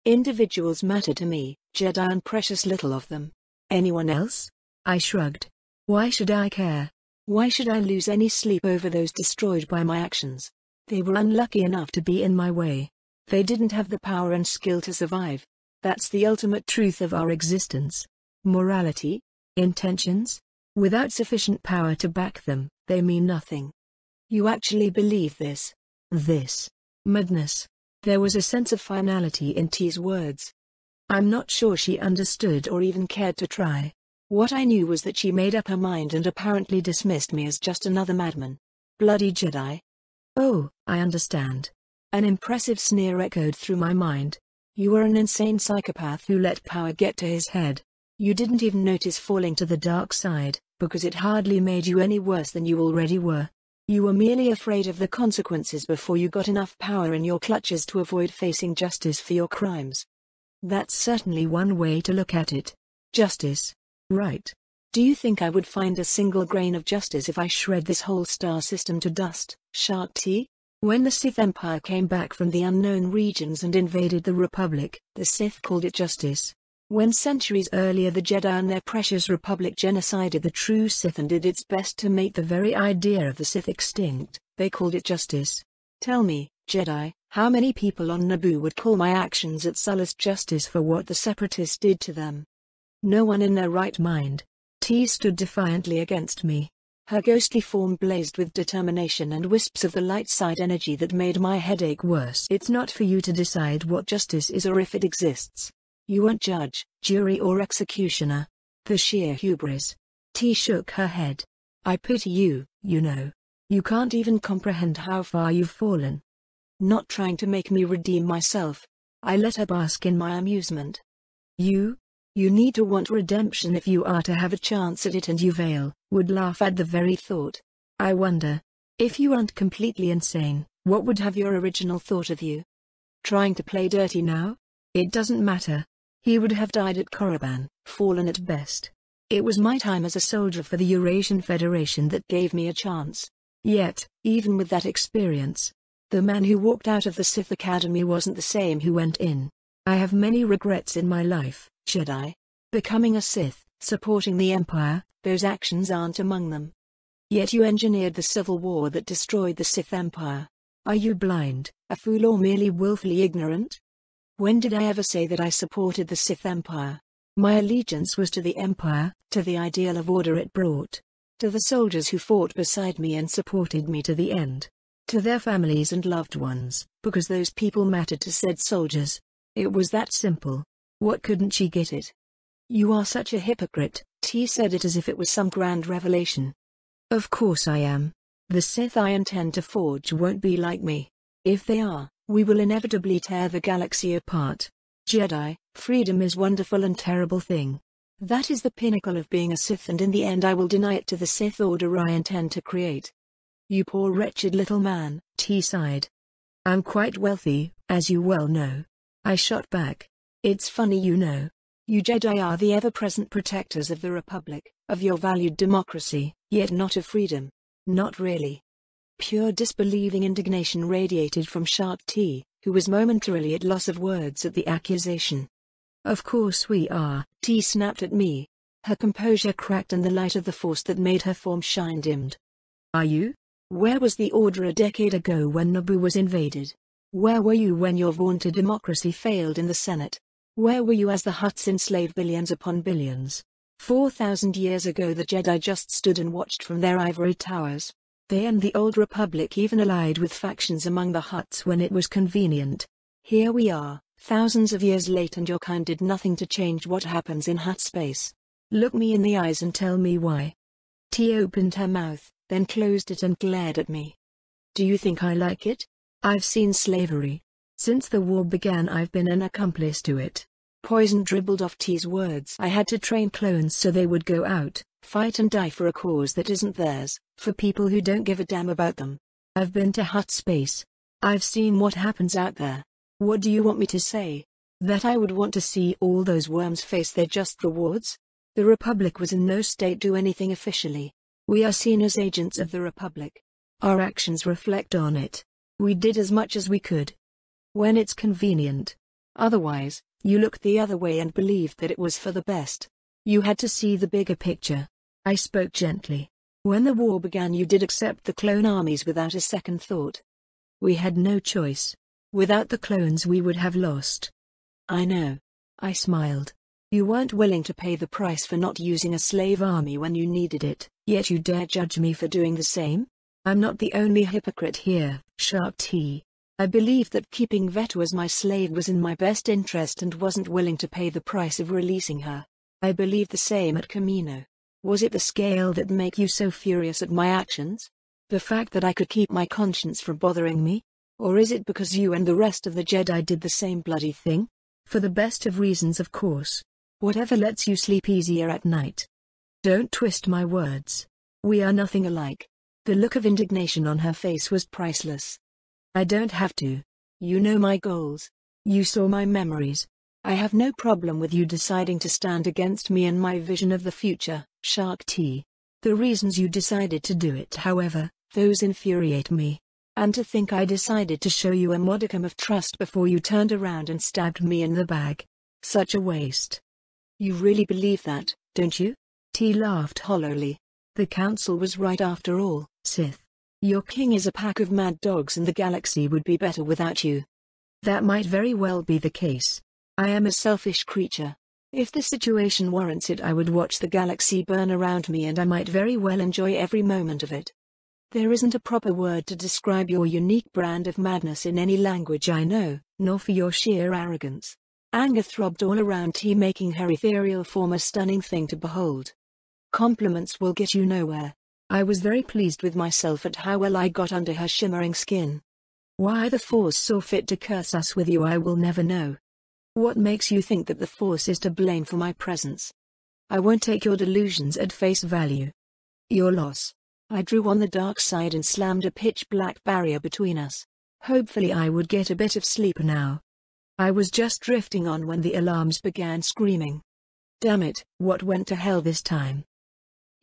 Individuals matter to me, Jedi and precious little of them. Anyone else? I shrugged. Why should I care? Why should I lose any sleep over those destroyed by my actions? They were unlucky enough to be in my way. They didn't have the power and skill to survive. That's the ultimate truth of our existence. Morality? Intentions? Without sufficient power to back them, they mean nothing. You actually believe this? This. Madness. There was a sense of finality in Ti's words. I'm not sure she understood or even cared to try. What I knew was that she made up her mind and apparently dismissed me as just another madman. Bloody Jedi. Oh, I understand. An impressive sneer echoed through my mind. You were an insane psychopath who let power get to his head. You didn't even notice falling to the dark side, because it hardly made you any worse than you already were. You were merely afraid of the consequences before you got enough power in your clutches to avoid facing justice for your crimes. That's certainly one way to look at it. Justice. Right. Do you think I would find a single grain of justice if I shred this whole star system to dust, Shaak Ti? When the Sith Empire came back from the unknown regions and invaded the Republic, the Sith called it justice. When centuries earlier the Jedi and their precious Republic genocided the true Sith and did its best to make the very idea of the Sith extinct, they called it justice. Tell me, Jedi, how many people on Naboo would call my actions at Sullust justice for what the Separatists did to them? No one in their right mind. Ti stood defiantly against me. Her ghostly form blazed with determination and wisps of the light side energy that made my headache worse. It's not for you to decide what justice is or if it exists. You aren't judge, jury or executioner. The sheer hubris. Ti shook her head. I pity you, you know. You can't even comprehend how far you've fallen. Not trying to make me redeem myself. I let her bask in my amusement. You, you need to want redemption if you are to have a chance at it and Yuvale would laugh at the very thought. I wonder. If you aren't completely insane, what would have your original thought of you? Trying to play dirty now? It doesn't matter. He would have died at Korriban, fallen at best. It was my time as a soldier for the Eurasian Federation that gave me a chance. Yet, even with that experience, the man who walked out of the Sith Academy wasn't the same who went in. I have many regrets in my life, Jedi. Becoming a Sith, supporting the Empire, those actions aren't among them. Yet you engineered the civil war that destroyed the Sith Empire. Are you blind, a fool or merely willfully ignorant? When did I ever say that I supported the Sith Empire? My allegiance was to the Empire, to the ideal of order it brought. To the soldiers who fought beside me and supported me to the end. To their families and loved ones, because those people mattered to said soldiers. It was that simple. What couldn't she get it? You are such a hypocrite, Ti said it as if it was some grand revelation. Of course I am. The Sith I intend to forge won't be like me. If they are, we will inevitably tear the galaxy apart. Jedi, freedom is wonderful and terrible thing. That is the pinnacle of being a Sith and in the end I will deny it to the Sith order I intend to create. You poor wretched little man, Ti sighed. I'm quite wealthy, as you well know. I shot back. It's funny you know. You Jedi are the ever-present protectors of the Republic, of your valued democracy, yet not of freedom. Not really. Pure disbelieving indignation radiated from Shaak Ti, who was momentarily at loss of words at the accusation. Of course we are, Ti snapped at me. Her composure cracked and the light of the force that made her form shine dimmed. Are you? Where was the order a decade ago when Naboo was invaded? Where were you when your vaunted democracy failed in the Senate? Where were you as the Hutts enslaved billions upon billions? Four thousand years ago the Jedi just stood and watched from their ivory towers. They and the Old Republic even allied with factions among the Hutts when it was convenient. Here we are, thousands of years late and your kind did nothing to change what happens in Hutt space. Look me in the eyes and tell me why. Ti opened her mouth, then closed it and glared at me. Do you think I like it? I've seen slavery, since the war began I've been an accomplice to it. Poison dribbled off Ti's words. I had to train clones so they would go out, fight and die for a cause that isn't theirs, for people who don't give a damn about them. I've been to Hutt Space. I've seen what happens out there. What do you want me to say? That I would want to see all those worms face their just rewards? The Republic was in no state to do anything officially. We are seen as agents of the Republic. Our actions reflect on it. We did as much as we could. When it's convenient. Otherwise, you looked the other way and believed that it was for the best. You had to see the bigger picture. I spoke gently. When the war began you did accept the clone armies without a second thought. We had no choice. Without the clones we would have lost. I know. I smiled. You weren't willing to pay the price for not using a slave army when you needed it, yet you dare judge me for doing the same? I'm not the only hypocrite here, Shaak Ti. I believed that keeping Veto as my slave was in my best interest and wasn't willing to pay the price of releasing her. I believed the same at Kamino. Was it the scale that make you so furious at my actions? The fact that I could keep my conscience from bothering me? Or is it because you and the rest of the Jedi did the same bloody thing? For the best of reasons of course. Whatever lets you sleep easier at night. Don't twist my words. We are nothing alike. The look of indignation on her face was priceless. I don't have to. You know my goals. You saw my memories. I have no problem with you deciding to stand against me and my vision of the future, Shaak Ti. The reasons you decided to do it however, those infuriate me. And to think I decided to show you a modicum of trust before you turned around and stabbed me in the back. Such a waste. You really believe that, don't you? Ti laughed hollowly. The council was right after all, Sith. Your king is a pack of mad dogs and the galaxy would be better without you. That might very well be the case. I am a selfish creature. If the situation warrants it I would watch the galaxy burn around me and I might very well enjoy every moment of it. There isn't a proper word to describe your unique brand of madness in any language I know, nor for your sheer arrogance. Anger throbbed all around Ti making her ethereal form a stunning thing to behold. Compliments will get you nowhere. I was very pleased with myself at how well I got under her shimmering skin. Why the Force saw fit to curse us with you I will never know. What makes you think that the Force is to blame for my presence? I won't take your delusions at face value. Your loss. I drew on the dark side and slammed a pitch-black barrier between us. Hopefully I would get a bit of sleep now. I was just drifting on when the alarms began screaming. Damn it, what went to hell this time?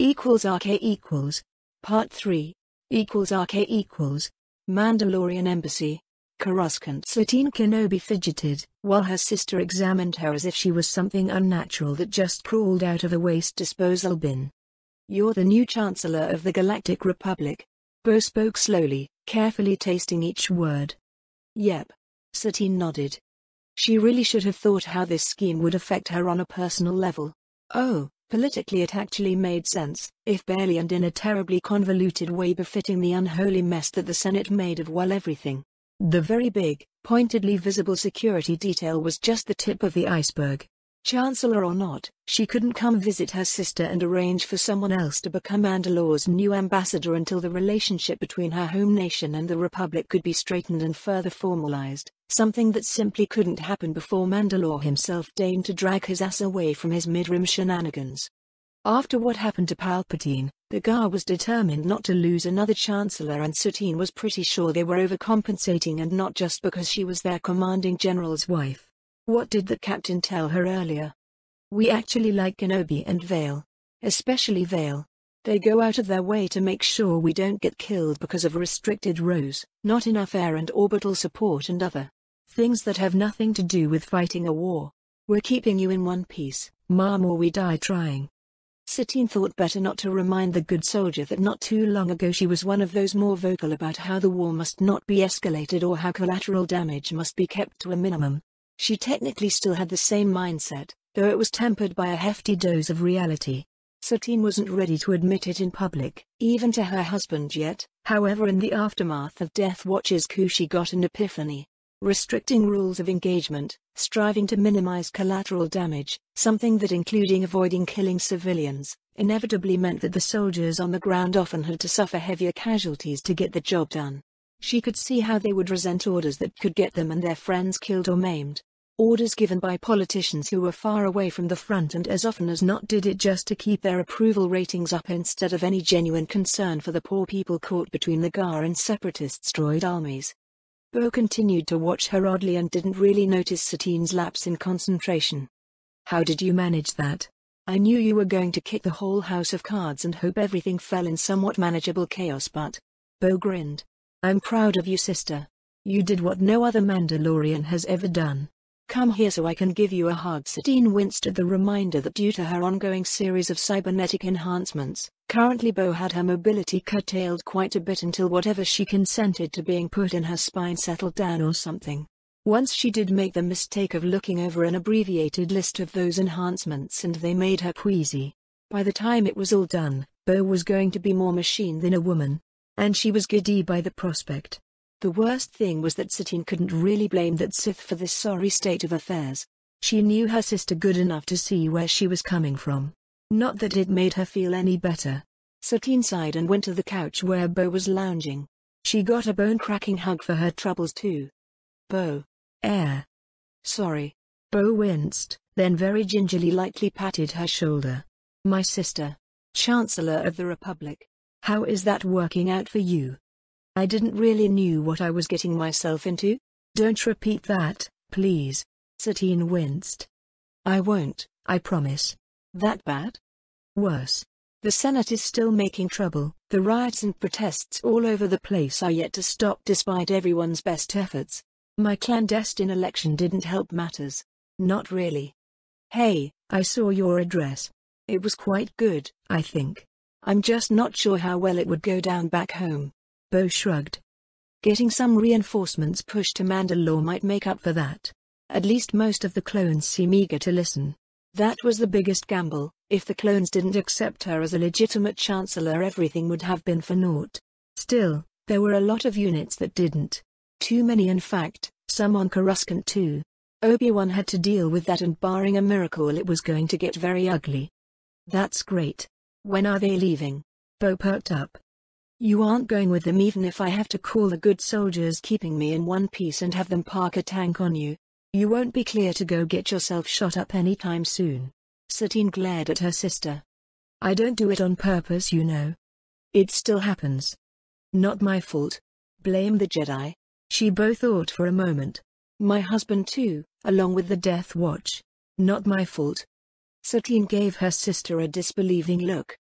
Equals RK equals. Part 3. Equals RK equals. Mandalorian Embassy. Coruscant Satine Kenobi fidgeted, while her sister examined her as if she was something unnatural that just crawled out of a waste disposal bin. You're the new Chancellor of the Galactic Republic. Bo spoke slowly, carefully tasting each word. Yep. Satine nodded. She really should have thought how this scheme would affect her on a personal level. Oh, politically it actually made sense, if barely and in a terribly convoluted way befitting the unholy mess that the Senate made of well everything. The very big, pointedly visible security detail was just the tip of the iceberg. Chancellor or not, she couldn't come visit her sister and arrange for someone else to become Mandalore's new ambassador until the relationship between her home nation and the Republic could be straightened and further formalized, something that simply couldn't happen before Mandalore himself deigned to drag his ass away from his mid-rim shenanigans. After what happened to Palpatine, the Gar was determined not to lose another Chancellor and Satine was pretty sure they were overcompensating and not just because she was their commanding general's wife. What did the captain tell her earlier? We actually like Kenobi and Vael. Especially Vael. They go out of their way to make sure we don't get killed because of restricted ROEs, not enough air and orbital support and other things that have nothing to do with fighting a war. We're keeping you in one piece, mom or we die trying. Satine thought better not to remind the good soldier that not too long ago she was one of those more vocal about how the war must not be escalated or how collateral damage must be kept to a minimum. She technically still had the same mindset, though it was tempered by a hefty dose of reality. Satine wasn't ready to admit it in public, even to her husband yet, however in the aftermath of Death Watch's coup she got an epiphany. Restricting rules of engagement, striving to minimize collateral damage, something that including avoiding killing civilians, inevitably meant that the soldiers on the ground often had to suffer heavier casualties to get the job done. She could see how they would resent orders that could get them and their friends killed or maimed. Orders given by politicians who were far away from the front and as often as not did it just to keep their approval ratings up instead of any genuine concern for the poor people caught between the GAR and separatist droid armies. Bo continued to watch her oddly and didn't really notice Satine's lapse in concentration. How did you manage that? I knew you were going to kick the whole house of cards and hope everything fell in somewhat manageable chaos but... Bo grinned. I'm proud of you sister. You did what no other Mandalorian has ever done. Come here so I can give you a hug. Satine winced at the reminder that due to her ongoing series of cybernetic enhancements, currently Bo had her mobility curtailed quite a bit until whatever she consented to being put in her spine settled down or something. Once she did make the mistake of looking over an abbreviated list of those enhancements and they made her queasy. By the time it was all done, Bo was going to be more machine than a woman. And she was giddy by the prospect. The worst thing was that Satine couldn't really blame that Sith for this sorry state of affairs. She knew her sister good enough to see where she was coming from. Not that it made her feel any better. Satine sighed and went to the couch where Bo was lounging. She got a bone-cracking hug for her troubles too. Bo. Air. Sorry. Bo winced, then very gingerly lightly patted her shoulder. My sister. Chancellor of the Republic. How is that working out for you? I didn't really knew what I was getting myself into. Don't repeat that, please. Satine winced. I won't, I promise. That bad? Worse. The Senate is still making trouble. The riots and protests all over the place are yet to stop despite everyone's best efforts. My clandestine election didn't help matters. Not really. Hey, I saw your address. It was quite good, I think. I'm just not sure how well it would go down back home. Bo shrugged. Getting some reinforcements pushed to Mandalore might make up for that. At least most of the clones seem eager to listen. That was the biggest gamble. If the clones didn't accept her as a legitimate chancellor everything would have been for naught. Still, there were a lot of units that didn't. Too many in fact, some on Coruscant too. Obi-Wan had to deal with that and barring a miracle it was going to get very ugly. That's great. When are they leaving? Bo perked up. You aren't going with them even if I have to call the good soldiers keeping me in one piece and have them park a tank on you. You won't be clear to go get yourself shot up anytime soon. Satine glared at her sister. I don't do it on purpose you know. It still happens. Not my fault. Blame the Jedi. She both thought for a moment. My husband too, along with the Death Watch. Not my fault. Satine gave her sister a disbelieving look.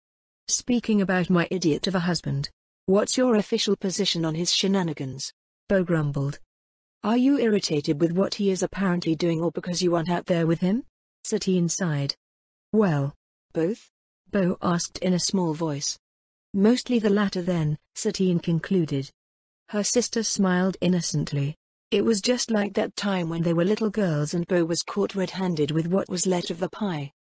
Speaking about my idiot of a husband, What's your official position on his shenanigans? Bo grumbled. Are you irritated with what he is apparently doing or because you aren't out there with him? Satine sighed. Well, both? Bo asked in a small voice. Mostly the latter then, Satine concluded. Her sister smiled innocently. It was just like that time when they were little girls and Bo was caught red-handed with what was left of the pie.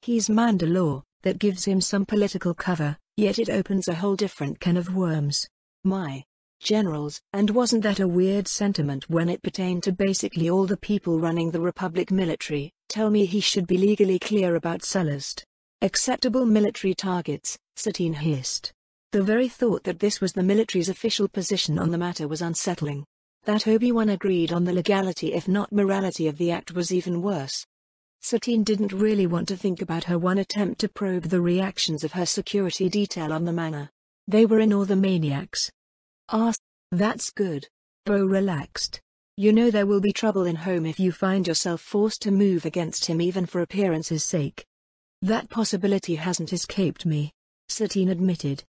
He's Mandalore, that gives him some political cover, Yet it opens a whole different can of worms. My generals, and wasn't that a weird sentiment when it pertained to basically all the people running the Republic military, tell me he should be legally clear about Sullust. Acceptable military targets, Satine hissed. The very thought that this was the military's official position on the matter was unsettling. That Obi-Wan agreed on the legality if not morality of the act was even worse. Satine didn't really want to think about her one attempt to probe the reactions of her security detail on the manor. They were in all the maniacs. Ah, that's good. Bo relaxed. You know there will be trouble in home if you find yourself forced to move against him even for appearance's sake. That possibility hasn't escaped me, Satine admitted.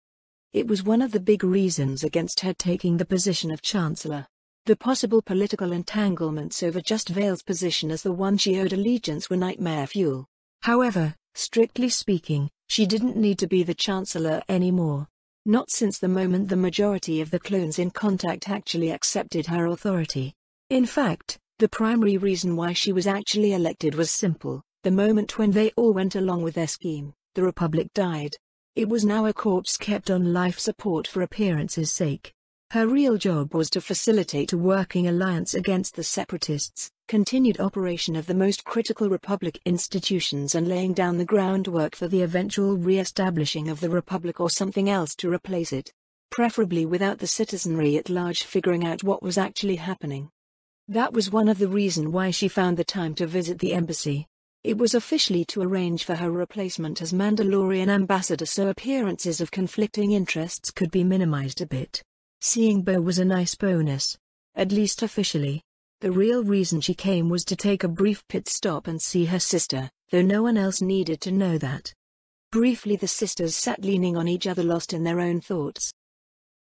It was one of the big reasons against her taking the position of Chancellor. The possible political entanglements over just Vael's position as the one she owed allegiance were nightmare fuel. However, strictly speaking, she didn't need to be the Chancellor anymore. Not since the moment the majority of the clones in contact actually accepted her authority. In fact, the primary reason why she was actually elected was simple. The moment when they all went along with their scheme, the Republic died. It was now a corpse kept on life support for appearance's sake. Her real job was to facilitate a working alliance against the separatists, continued operation of the most critical Republic institutions and laying down the groundwork for the eventual re-establishing of the Republic or something else to replace it. Preferably without the citizenry at large figuring out what was actually happening. That was one of the reason why she found the time to visit the embassy. It was officially to arrange for her replacement as Mandalorian ambassador so appearances of conflicting interests could be minimized a bit. Seeing Bo was a nice bonus. At least officially. The real reason she came was to take a brief pit stop and see her sister, though no one else needed to know that. Briefly the sisters sat leaning on each other lost in their own thoughts.